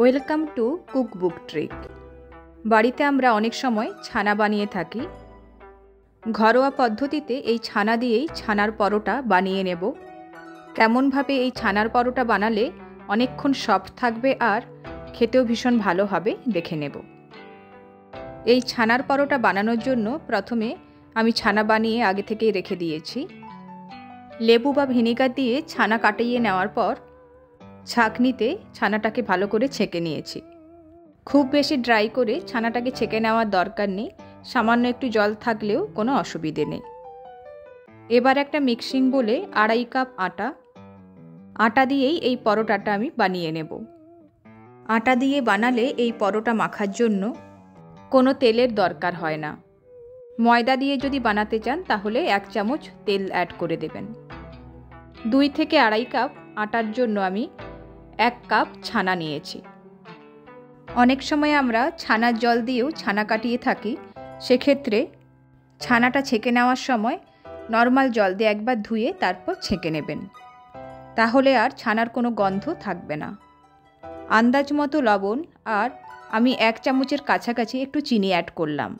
Welcome to cook book trick. বাড়িতে আমরা অনেক সময় ছানা বানিয়ে থাকি। ঘরোয়া পদ্ধতিতে এই ছানা দিয়েই ছানার পরোটা বানিয়ে নেব। কেমনভাবে এই ছানার পরোটা বানালে অনেকক্ষণ সফট থাকবে আর খেতেও ভীষণ ভালো হবে দেখে নেব। এই ছানার পরোটা বানানোর জন্য প্রথমে আমি ছানা বানিয়ে আগে থেকেই রেখে দিয়েছি। লেবু বা ভিনিগার দিয়ে ছানা কাটিয়ে নেওয়ার পর ছাঁকনিতে ছানাটাকে ভালো করে ছেঁকে নিয়েছি। খুব বেশি ড্রাই করে ছানাটাকে ছেঁকে নেওয়ার দরকার নেই, সামান্য একটু জল থাকলেও কোনো অসুবিধে নেই। এবার একটা মিক্সিং বলে আড়াই কাপ আটা আটা দিয়েই এই পরোটাটা আমি বানিয়ে নেব। আটা দিয়ে বানালে এই পরোটা মাখার জন্য কোনো তেলের দরকার হয় না। ময়দা দিয়ে যদি বানাতে চান তাহলে এক চামচ তেল অ্যাড করে দেবেন। দুই থেকে আড়াই কাপ আটার জন্য আমি এক কাপ ছানা নিয়েছি। অনেক সময় আমরা ছানার জল দিয়েও ছানা কাটিয়ে থাকি, সেক্ষেত্রে ছানাটা ছেঁকে নেওয়ার সময় নর্মাল জল দিয়ে একবার ধুয়ে তারপর ছেঁকে নেবেন। তাহলে আর ছানার কোনো গন্ধ থাকবে না। আন্দাজ মতো লবণ আর আমি এক চামচের কাছাকাছি একটু চিনি অ্যাড করলাম।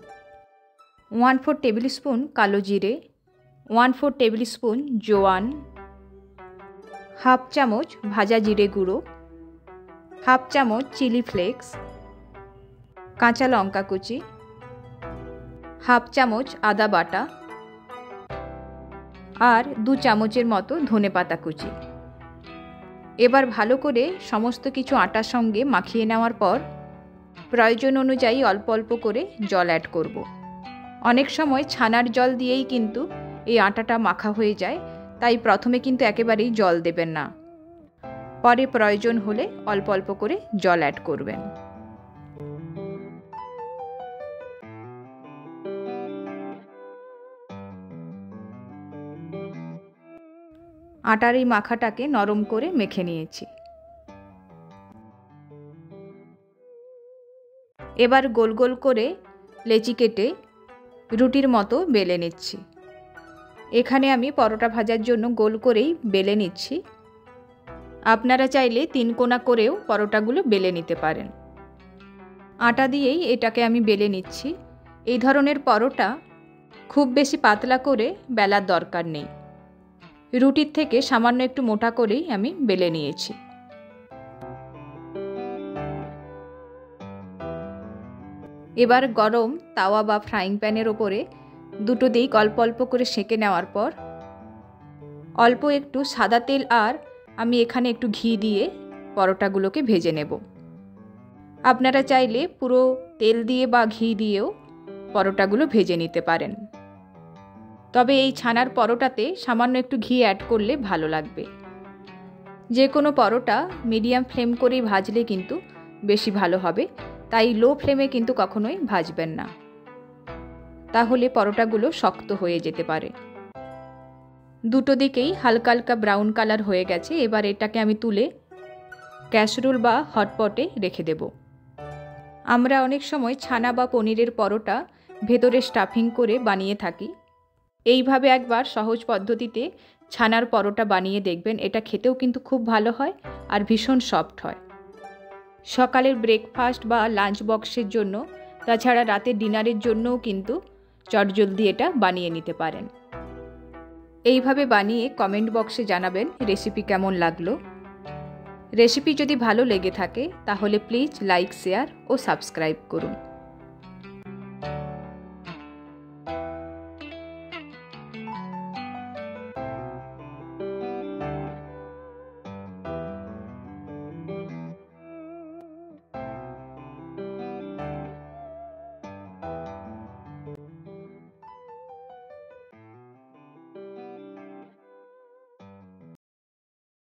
ওয়ান ফোর টেবিল স্পুন কালো জিরে, ওয়ান ফোর টেবিল স্পুন জোয়ান হাফ চামচ ভাজা জিরে গুঁড়ো, হাফ চামচ চিলি ফ্লেক্স, কাঁচা লঙ্কা কুচি, হাফ চামচ আদা বাটা আর দু চামচের মতো ধনে পাতা কুচি এবার ভালো করে সমস্ত কিছু আটার সঙ্গে মাখিয়ে নেওয়ার পর প্রয়োজন অনুযায়ী অল্প অল্প করে জল অ্যাড করব। অনেক সময় ছানার জল দিয়েই কিন্তু এই আটাটা মাখা হয়ে যায় তাই প্রথমে কিন্তু একেবারেই জল দেবেন না। পরে প্রয়োজন হলে অল্প অল্প করে জল অ্যাড করবেন। আটার এই মাখাটাকে নরম করে মেখে নিয়েছি। এবার গোল গোল করে লেচি কেটে রুটির মতো বেলে নিচ্ছি। এখানে আমি পরোটা ভাজার জন্য গোল করেই বেলে নিচ্ছি। আপনারা চাইলে তিন কোনা করেও পরোটাগুলো বেলে নিতে পারেন। আটা দিয়েই এটাকে আমি বেলে নিচ্ছি। এই ধরনের পরোটা খুব বেশি পাতলা করে বেলার দরকার নেই। রুটির থেকে সামান্য একটু মোটা করেই আমি বেলে নিয়েছি। এবার গরম তাওয়া বা ফ্রাইং প্যানের ওপরে দুটো দিক অল্প অল্প করে সেঁকে নেওয়ার পর, অল্প একটু সাদা তেল আর আমি এখানে একটু ঘি দিয়ে পরোটাগুলোকে ভেজে নেব। আপনারা চাইলে পুরো তেল দিয়ে বা ঘি দিয়েও পরোটাগুলো ভেজে নিতে পারেন। তবে এই ছানার পরোটাতে সামান্য একটু ঘি অ্যাড করলে ভালো লাগবে। যে কোনো পরোটা মিডিয়াম ফ্লেম করেই ভাজলে কিন্তু বেশি ভালো হবে, তাই লো ফ্লেমে কিন্তু কখনোই ভাজবেন না। তাহলে পরোটাগুলো শক্ত হয়ে যেতে পারে। দুটো দিকেই হালকা হালকা ব্রাউন কালার হয়ে গেছে, এবার এটাকে আমি তুলে ক্যাসরোল বা হটপটে রেখে দেব। আমরা অনেক সময় ছানা বা পনিরের পরোটা ভেতরে স্টাফিং করে বানিয়ে থাকি। এইভাবে একবার সহজ পদ্ধতিতে ছানার পরোটা বানিয়ে দেখবেন, এটা খেতেও কিন্তু খুব ভালো হয় আর ভীষণ সফট হয়। সকালের ব্রেকফাস্ট বা লাঞ্চ বক্সের জন্য, তাছাড়া রাতের ডিনারের জন্যও কিন্তু চটজলদি এটা বানিয়ে নিতে পারেন। এইভাবে বানিয়ে কমেন্ট বক্সে জানাবেন রেসিপি কেমন লাগল। রেসিপি যদি ভালো লেগে থাকে, তাহলে প্লিজ লাইক শেয়ার ও সাবস্ক্রাইব করুন।